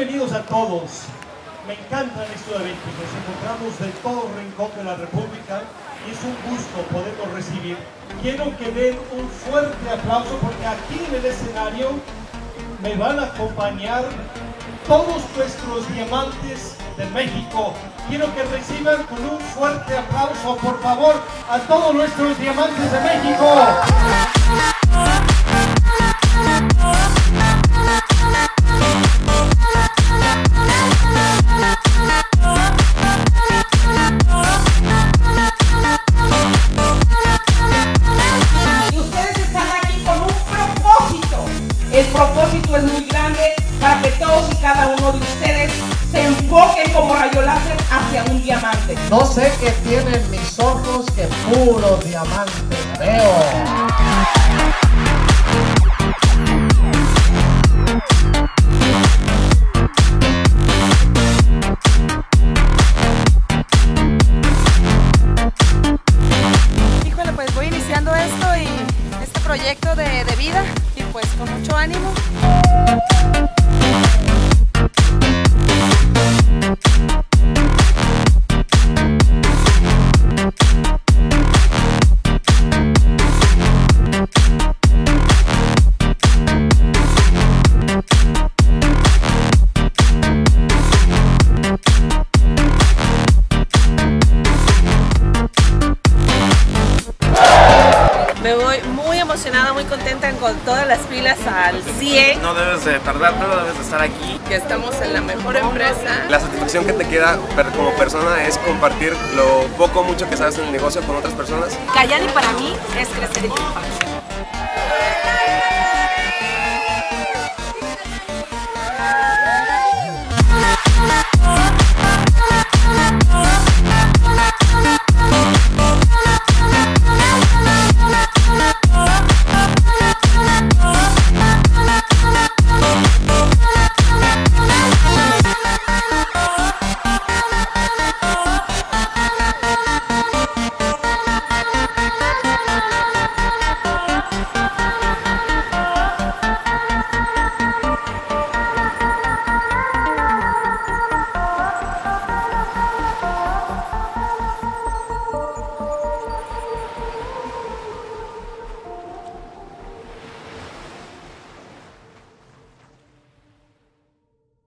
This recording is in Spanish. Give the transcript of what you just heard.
Bienvenidos a todos. Me encantan estos eventos. Nos encontramos de todo rincón de la República y es un gusto poderlos recibir. Quiero que den un fuerte aplauso porque aquí en el escenario me van a acompañar todos nuestros diamantes de México. Quiero que reciban con un fuerte aplauso, por favor, a todos nuestros diamantes de México. Grande para que todos y cada uno de ustedes se enfoquen como rayo láser hacia un diamante. No sé qué tienen mis ojos que puros diamantes veo. Proyecto de, de vida y pues con mucho ánimo. muy contenta con todas las pilas al 100. No debes de tardar, no debes de estar aquí. Que estamos en la mejor empresa. La satisfacción que te queda como persona es compartir lo poco o mucho que sabes en el negocio con otras personas. Cayali para mí es crecer y triunfar.